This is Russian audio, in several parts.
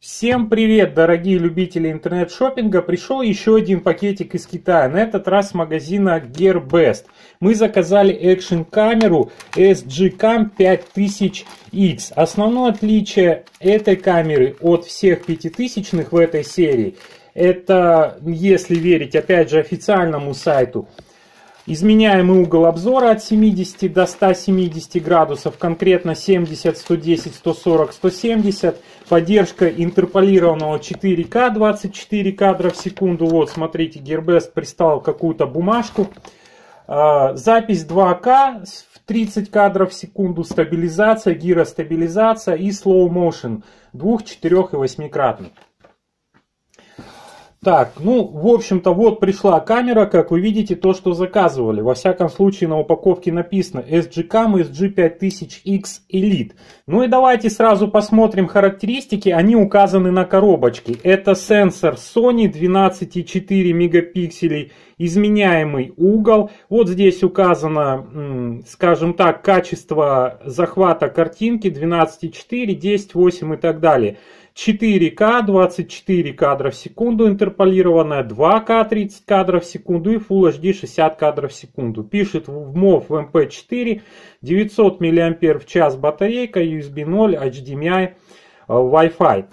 Всем привет, дорогие любители интернет-шоппинга! Пришел еще один пакетик из Китая, на этот раз с магазина GearBest. Мы заказали экшн камеру SG-Cam 5000X. Основное отличие этой камеры от всех 5000 в этой серии, это, если верить опять же официальному сайту, Изменяемый угол обзора от 70 до 170 градусов, конкретно 70, 110, 140, 170. Поддержка интерполированного 4К, 24 кадра в секунду. Вот, смотрите, Gearbest пристал какую-то бумажку. А, запись 2К в 30 кадров в секунду, стабилизация, гиростабилизация и slow motion 2, 4 и 8 кратный. Так, ну, в общем-то, вот пришла камера, как вы видите, то, что заказывали. Во всяком случае, на упаковке написано SGCAM SG5000X Elite. Ну и давайте сразу посмотрим характеристики, они указаны на коробочке. Это сенсор Sony 12,4 мегапикселей, изменяемый угол. Вот здесь указано, скажем так, качество захвата картинки 12,4, 10,8 и так далее. 4К 24 кадра в секунду интерполированная, 2К 30 кадров в секунду и Full HD 60 кадров в секунду. Пишет в MOV MP4, 900 мАч батарейка, USB 0, HDMI, Wi-Fi.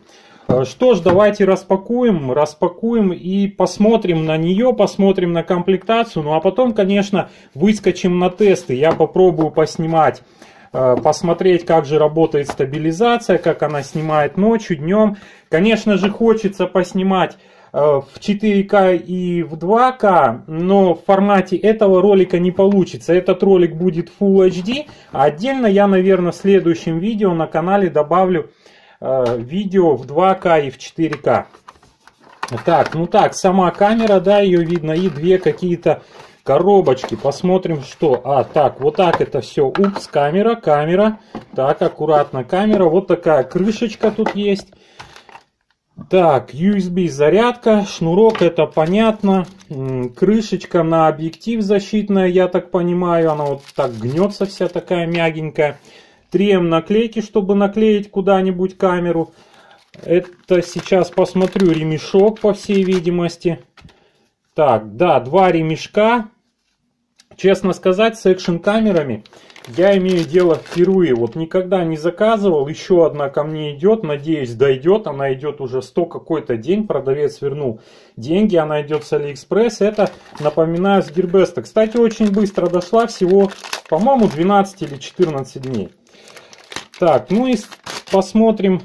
Что ж, давайте распакуем, распакуем и посмотрим на нее, посмотрим на комплектацию. Ну а потом, конечно, выскочим на тесты. Я попробую поснимать Э, посмотреть, как же работает стабилизация, как она снимает ночью, днем. Конечно же, хочется поснимать э, в 4К и в 2К, но в формате этого ролика не получится. Этот ролик будет Full HD, отдельно я, наверное, в следующем видео на канале добавлю э, видео в 2К и в 4К. Так, ну так, сама камера, да, ее видно, и две какие-то коробочки. Посмотрим, что. А, так, вот так это все. Упс, камера, камера. Так, аккуратно, камера. Вот такая крышечка тут есть. Так, USB зарядка, шнурок, это понятно. Крышечка на объектив защитная, я так понимаю. Она вот так гнется вся такая мягенькая. 3М наклейки, чтобы наклеить куда-нибудь камеру. Это сейчас посмотрю ремешок, по всей видимости. Так, да, два ремешка. Честно сказать, с экшн-камерами я имею дело впервые. Вот никогда не заказывал. Еще одна ко мне идет. Надеюсь, дойдет. Она идет уже 100 какой-то день. Продавец вернул деньги. Она идет с Алиэкспресс. Это, напоминаю, с Gearbest а. Кстати, очень быстро дошла. Всего, по-моему, 12 или 14 дней. Так, ну и посмотрим.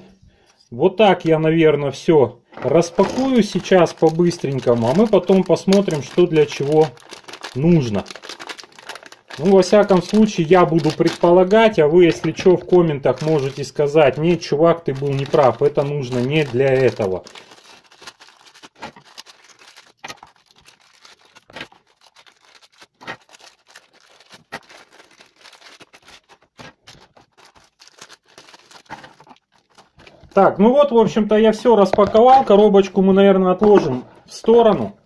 Вот так я, наверное, все распакую сейчас по-быстренькому. А мы потом посмотрим, что для чего нужно. Ну, во всяком случае, я буду предполагать, а вы, если что, в комментах можете сказать, нет, чувак, ты был неправ, это нужно не для этого. Так, ну вот, в общем-то, я все распаковал. Коробочку мы, наверное, отложим в сторону.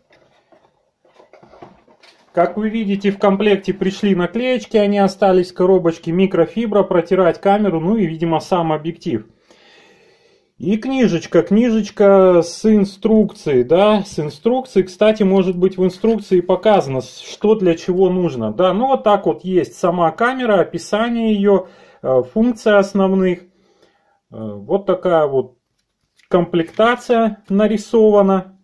Как вы видите, в комплекте пришли наклеечки, они остались в коробочке, микрофибра, протирать камеру, ну и, видимо, сам объектив. И книжечка, книжечка с инструкцией, да, с инструкцией. Кстати, может быть в инструкции показано, что для чего нужно. Да, ну вот так вот есть сама камера, описание ее, э, функции основных. Э, вот такая вот комплектация нарисована.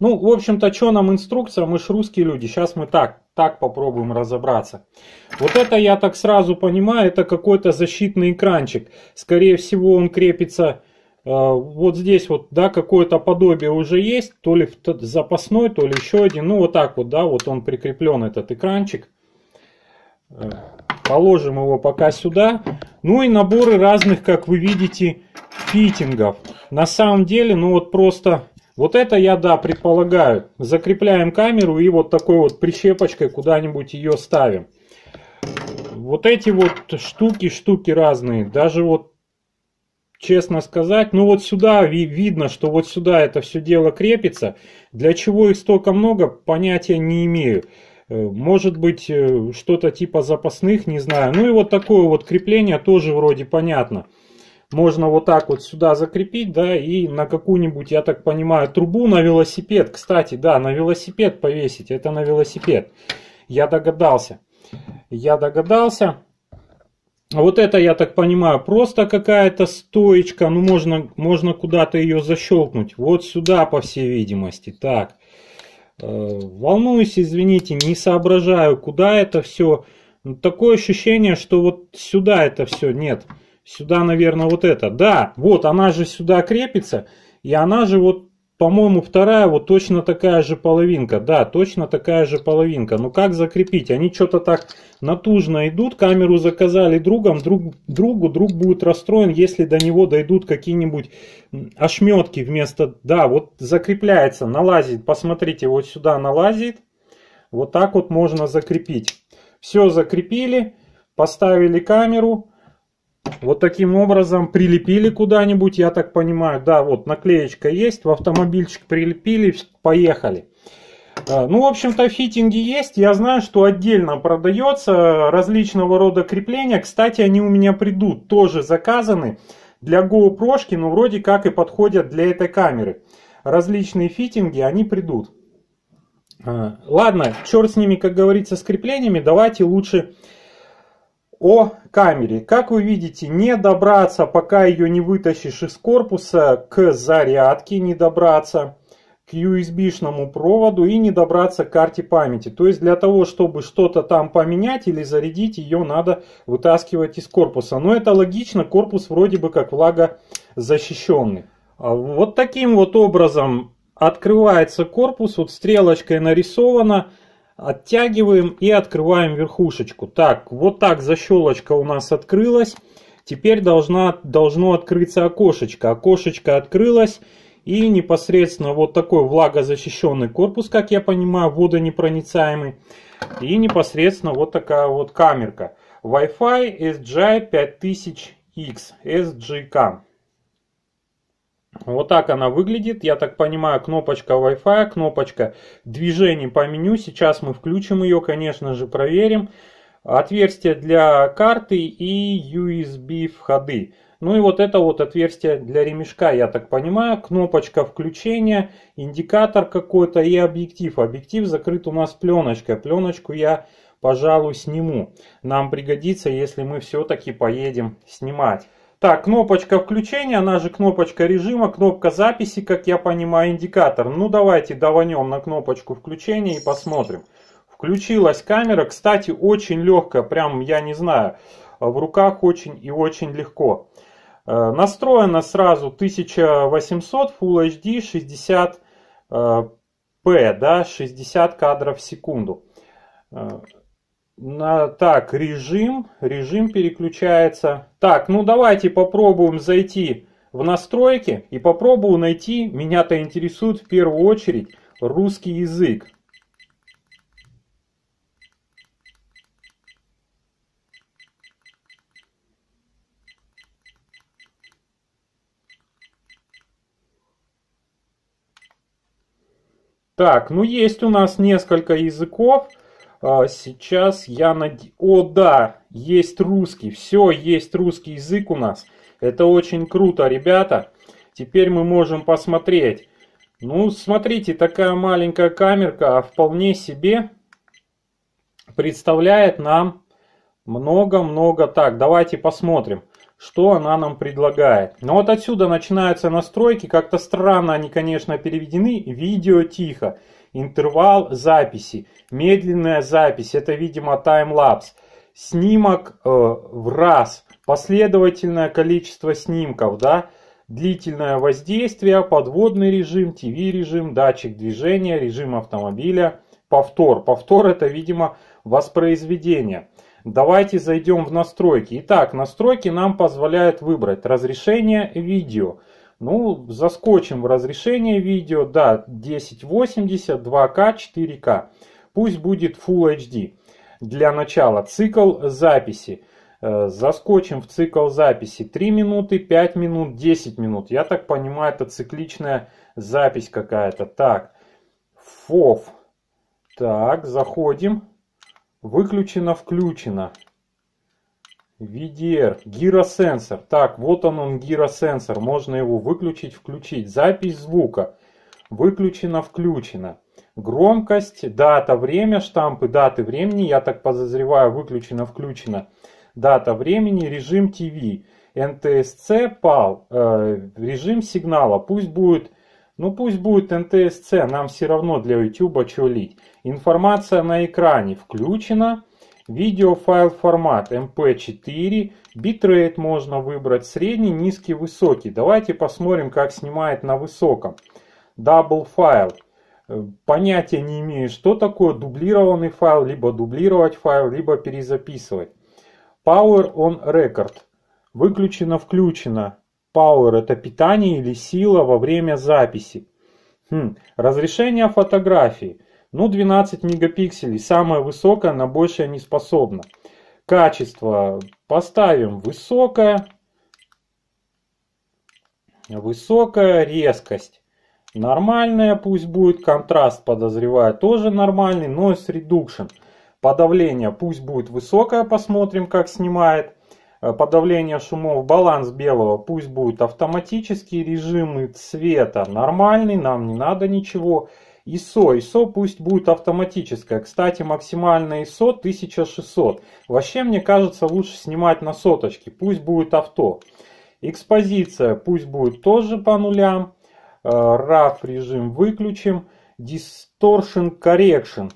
Ну, в общем-то, что нам инструкция, мы ж русские люди, сейчас мы так, так попробуем разобраться. Вот это я так сразу понимаю, это какой-то защитный экранчик. Скорее всего, он крепится э, вот здесь вот, да, какое-то подобие уже есть, то ли запасной, то ли еще один. Ну, вот так вот, да, вот он прикреплен, этот экранчик. Э, положим его пока сюда. Ну и наборы разных, как вы видите, фитингов. На самом деле, ну вот просто вот это я, да, предполагаю. Закрепляем камеру и вот такой вот прищепочкой куда-нибудь ее ставим. Вот эти вот штуки, штуки разные. Даже вот, честно сказать, ну вот сюда видно, что вот сюда это все дело крепится. Для чего их столько много, понятия не имею. Э, может быть, э, что-то типа запасных, не знаю. Ну и вот такое вот крепление тоже вроде понятно. Можно вот так вот сюда закрепить, да, и на какую-нибудь, я так понимаю, трубу на велосипед. Кстати, да, на велосипед повесить, это на велосипед. Я догадался. Я догадался. Вот это, я так понимаю, просто какая-то стоечка. Ну, можно, можно куда-то ее защелкнуть. Вот сюда, по всей видимости. Так. Э, волнуюсь, извините, не соображаю, куда это все. Такое ощущение, что вот сюда это все нет. Сюда, наверное, вот это. Да, вот она же сюда крепится. И она же вот, по-моему, вторая вот точно такая же половинка. Да, точно такая же половинка. Ну как закрепить? Они что-то так натужно идут. Камеру заказали другом, друг, другу. Друг будет расстроен, если до него дойдут какие-нибудь ошметки вместо... Да, вот закрепляется, налазит. Посмотрите, вот сюда налазит. Вот так вот можно закрепить. Все закрепили, поставили камеру. Вот таким образом прилепили куда-нибудь, я так понимаю. Да, вот наклеечка есть, в автомобильчик прилепили, поехали. А, ну, в общем-то, фитинги есть. Я знаю, что отдельно продается различного рода крепления. Кстати, они у меня придут, тоже заказаны для GoPro, но вроде как и подходят для этой камеры. Различные фитинги, они придут. А, ладно, черт с ними, как говорится, с креплениями. Давайте лучше о камере. Как вы видите, не добраться, пока ее не вытащишь из корпуса, к зарядке не добраться, к USB-шному проводу и не добраться к карте памяти. То есть для того, чтобы что-то там поменять или зарядить, ее надо вытаскивать из корпуса. Но это логично, корпус вроде бы как влагозащищенный. А вот таким вот образом открывается корпус, вот стрелочкой нарисовано. Оттягиваем и открываем верхушечку. Так, вот так защелочка у нас открылась. Теперь должна, должно открыться окошечко. Окошечко открылось. И непосредственно вот такой влагозащищенный корпус, как я понимаю, водонепроницаемый. И непосредственно вот такая вот камерка. Wi-Fi SGI 5000X SGK. Вот так она выглядит. Я так понимаю, кнопочка Wi-Fi, кнопочка движения по меню. Сейчас мы включим ее, конечно же, проверим. Отверстие для карты и USB входы. Ну и вот это вот отверстие для ремешка, я так понимаю. Кнопочка включения, индикатор какой-то и объектив. Объектив закрыт у нас пленочкой. Пленочку я, пожалуй, сниму. Нам пригодится, если мы все-таки поедем снимать. Так, кнопочка включения, она же кнопочка режима, кнопка записи, как я понимаю, индикатор. Ну давайте даванем на кнопочку включения и посмотрим. Включилась камера, кстати, очень легкая, прям я не знаю, в руках очень и очень легко. Э, настроена сразу 1800 Full HD 60 p, да, 60 кадров в секунду. На, так, режим, режим переключается. Так, ну давайте попробуем зайти в настройки и попробую найти, меня-то интересует в первую очередь русский язык. Так, ну есть у нас несколько языков. А, сейчас я надеюсь... О, да, есть русский. Все, есть русский язык у нас. Это очень круто, ребята. Теперь мы можем посмотреть. Ну, смотрите, такая маленькая камерка а вполне себе представляет нам много-много. Так, давайте посмотрим, что она нам предлагает. Ну вот отсюда начинаются настройки. Как-то странно они, конечно, переведены. Видео тихо интервал записи, медленная запись, это, видимо, таймлапс, снимок э, в раз, последовательное количество снимков, да, длительное воздействие, подводный режим, ТВ-режим, датчик движения, режим автомобиля, повтор. Повтор это, видимо, воспроизведение. Давайте зайдем в настройки. Итак, настройки нам позволяют выбрать разрешение видео. Ну, заскочим в разрешение видео, да, 1080, 2К, 4К. Пусть будет Full HD. Для начала цикл записи. Э, заскочим в цикл записи 3 минуты, 5 минут, 10 минут. Я так понимаю, это цикличная запись какая-то. Так, FOV. Так, заходим. Выключено, включено. VDR, гиросенсор. Так, вот он, он гиросенсор. Можно его выключить, включить. Запись звука. Выключено, включено. Громкость, дата, время, штампы даты времени. Я так подозреваю, выключено, включено. Дата времени, режим ТВ. NTSC PAL, э, режим сигнала. Пусть будет, ну пусть будет NTSC, нам все равно для YouTube что лить. Информация на экране включена. Видеофайл формат MP4, битрейт можно выбрать средний, низкий, высокий. Давайте посмотрим, как снимает на высоком. Double файл. Э, понятия не имею, что такое дублированный файл, либо дублировать файл, либо перезаписывать. Power on record. Выключено, включено. Power это питание или сила во время записи. Хм. Разрешение фотографии. Ну, 12 мегапикселей, самое высокое, на большее не способно. Качество поставим высокое. Высокая резкость. Нормальная пусть будет. Контраст, подозреваю, тоже нормальный. Noise Reduction. Подавление пусть будет высокое, посмотрим, как снимает. Э, подавление шумов, баланс белого пусть будет автоматический. Режимы цвета нормальный, нам не надо ничего. ISO. ISO пусть будет автоматическое. Кстати, максимальная ISO 1600. Вообще, мне кажется, лучше снимать на соточке. Пусть будет авто. Экспозиция пусть будет тоже по нулям. RAW э, режим выключим. Distortion Correction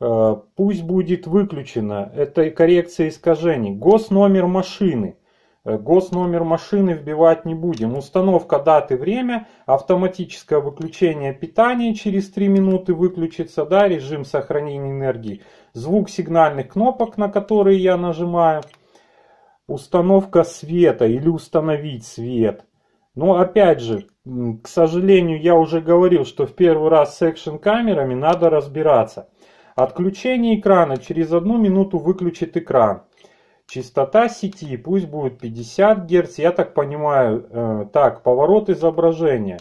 э, пусть будет выключено. Это коррекция искажений. Госномер машины. Э, госномер машины вбивать не будем. Установка даты, время, автоматическое выключение питания через 3 минуты выключится, да, режим сохранения энергии. Звук сигнальных кнопок, на которые я нажимаю. Установка света или установить свет. Но опять же, к сожалению, я уже говорил, что в первый раз с экшн камерами надо разбираться. Отключение экрана через одну минуту выключит экран. Частота сети пусть будет 50 Гц. Я так понимаю, э, так, поворот изображения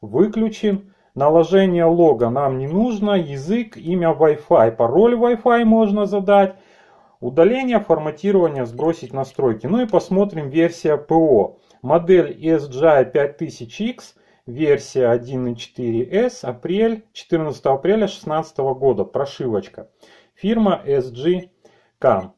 выключен. Наложение лога нам не нужно. Язык, имя Wi-Fi, пароль Wi-Fi можно задать. Удаление, форматирование, сбросить настройки. Ну и посмотрим версия ПО. Модель SGI 5000X, версия 1.4S, апрель, 14 апреля 2016 года, прошивочка. Фирма SG Cam.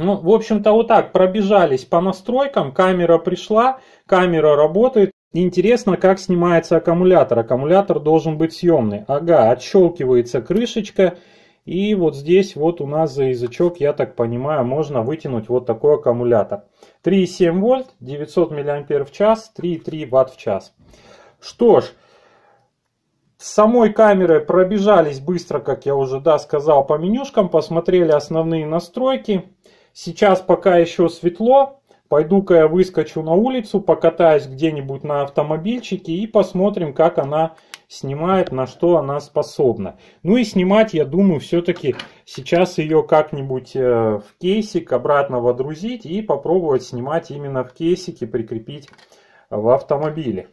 Ну, в общем-то, вот так пробежались по настройкам, камера пришла, камера работает. Интересно, как снимается аккумулятор. Аккумулятор должен быть съемный. Ага, отщелкивается крышечка. И вот здесь вот у нас за язычок, я так понимаю, можно вытянуть вот такой аккумулятор. 3,7 вольт, 900 мАч, 3,3 Вт в час. Что ж, с самой камерой пробежались быстро, как я уже да, сказал, по менюшкам, посмотрели основные настройки. Сейчас пока еще светло, пойду-ка я выскочу на улицу, покатаюсь где-нибудь на автомобильчике и посмотрим, как она снимает, на что она способна. Ну и снимать, я думаю, все-таки сейчас ее как-нибудь э, в кейсик обратно водрузить и попробовать снимать именно в кейсике, прикрепить в автомобиле.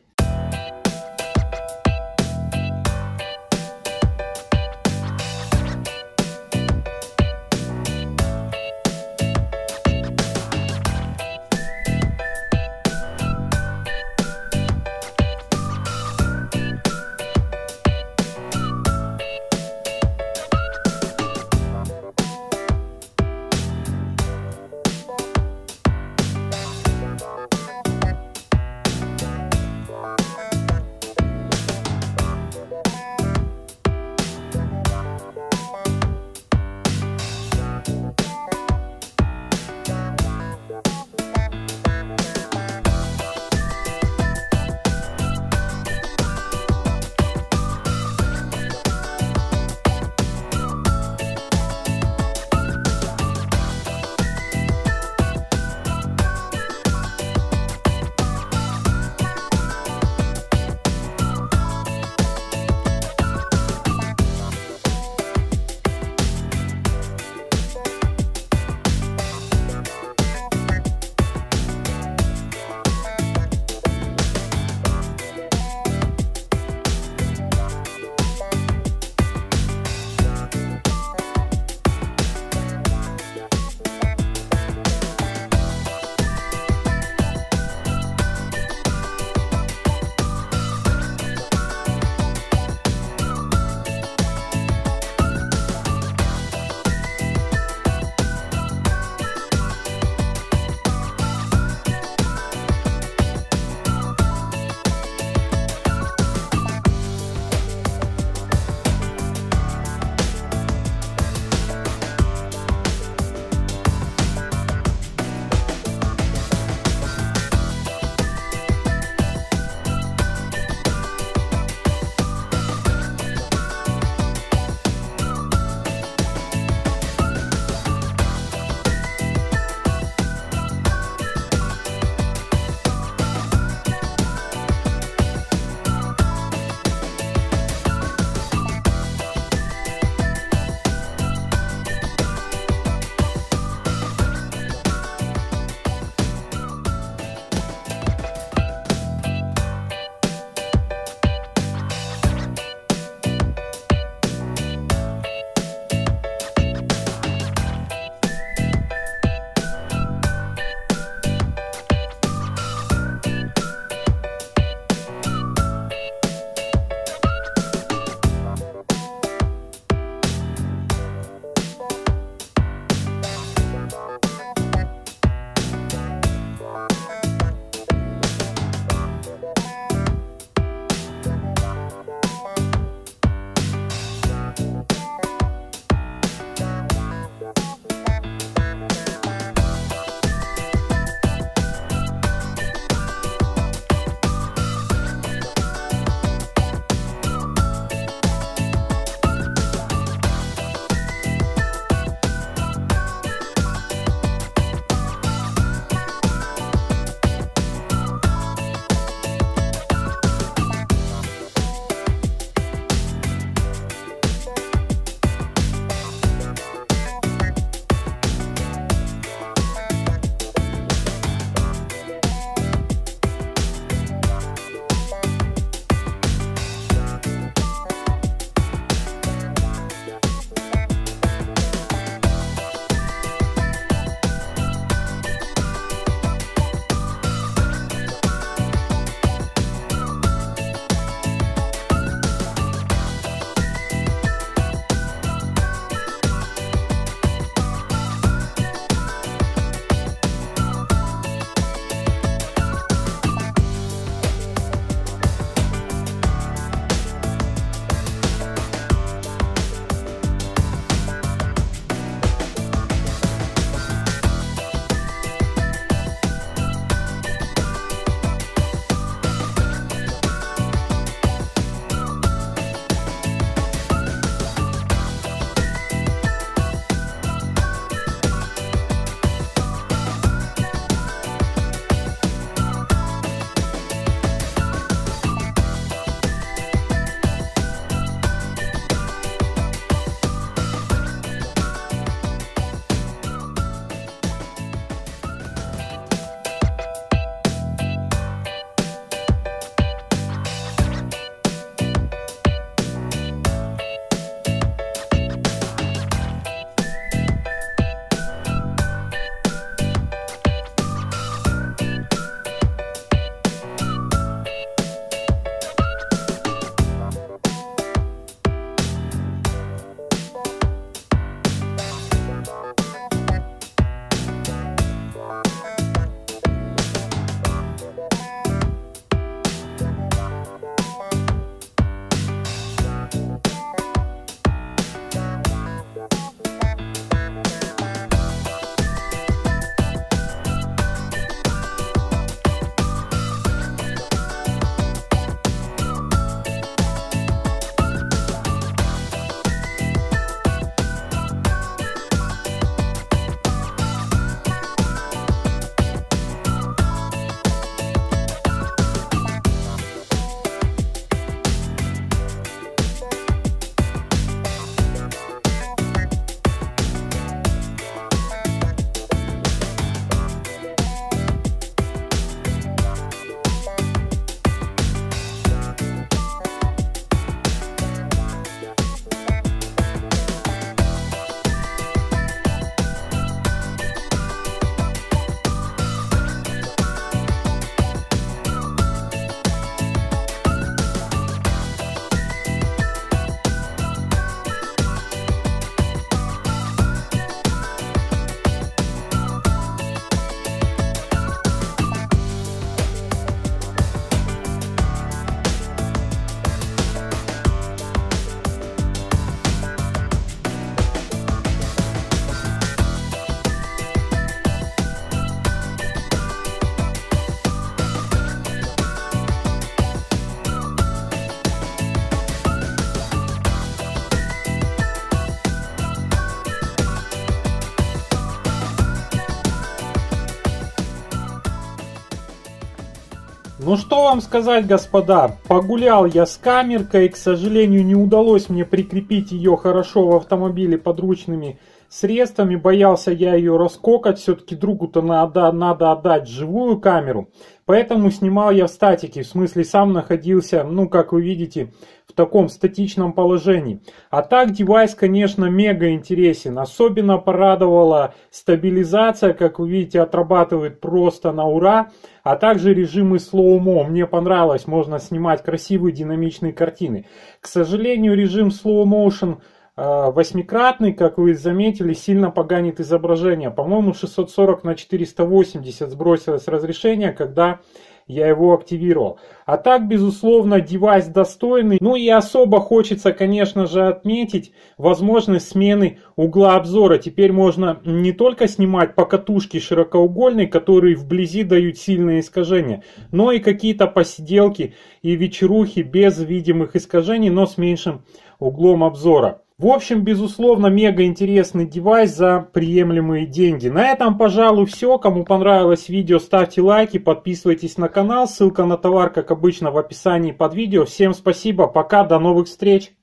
Ну что вам сказать, господа, погулял я с камеркой, к сожалению не удалось мне прикрепить ее хорошо в автомобиле подручными средствами, боялся я ее раскокать, все-таки другу-то надо, надо отдать живую камеру, поэтому снимал я в статике, в смысле сам находился, ну как вы видите, в таком статичном положении. А так девайс, конечно, мега интересен, особенно порадовала стабилизация, как вы видите, отрабатывает просто на ура, а также режимы слоумо, мне понравилось, можно снимать красивые динамичные картины. К сожалению, режим slow motion восьмикратный, как вы заметили, сильно поганит изображение. По-моему, 640 на 480 сбросилось разрешение, когда я его активировал. А так, безусловно, девайс достойный. Ну и особо хочется, конечно же, отметить возможность смены угла обзора. Теперь можно не только снимать по катушке широкоугольной, которые вблизи дают сильные искажения, но и какие-то посиделки и вечерухи без видимых искажений, но с меньшим углом обзора. В общем, безусловно, мега интересный девайс за приемлемые деньги. На этом, пожалуй, все. Кому понравилось видео, ставьте лайки, подписывайтесь на канал. Ссылка на товар, как обычно, в описании под видео. Всем спасибо, пока, до новых встреч.